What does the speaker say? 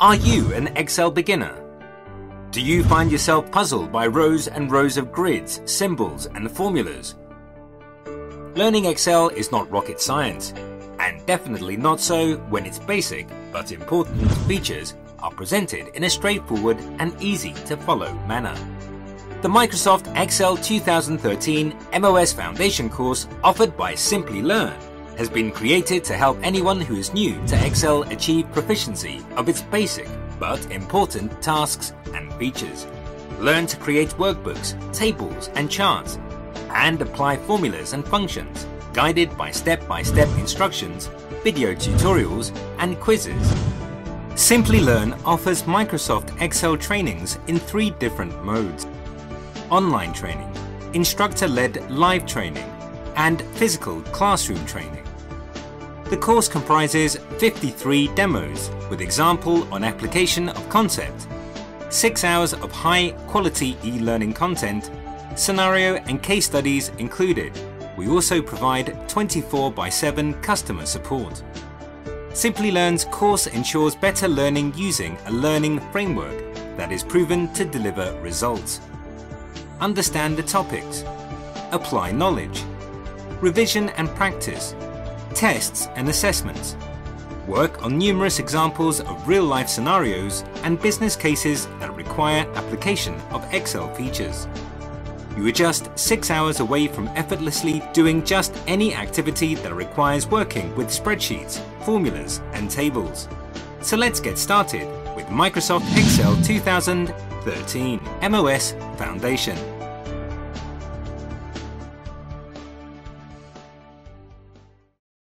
Are you an Excel beginner? Do you find yourself puzzled by rows and rows of grids, symbols, and formulas? Learning Excel is not rocket science, and definitely not so when its basic but important features are presented in a straightforward and easy to follow manner. The Microsoft Excel 2013 MOS Foundation course offered by Simplilearn has been created to help anyone who is new to Excel achieve proficiency of its basic but important tasks and features. Learn to create workbooks, tables and charts, and apply formulas and functions, guided by step-by-step -step instructions, video tutorials, and quizzes. Simplilearn offers Microsoft Excel trainings in three different modes. Online training, instructor-led live training, and physical classroom training. The course comprises 53 demos with example on application of concept, 6 hours of high quality e-learning content, scenario and case studies included. We also provide 24 by 7 customer support. Simplilearn's course ensures better learning using a learning framework that is proven to deliver results. Understand the topics. Apply knowledge. Revision and practice tests and assessments. Work on numerous examples of real-life scenarios and business cases that require application of Excel features. You are just 6 hours away from effortlessly doing just any activity that requires working with spreadsheets, formulas and tables. So let's get started with Microsoft Excel 2013 MOS Foundation.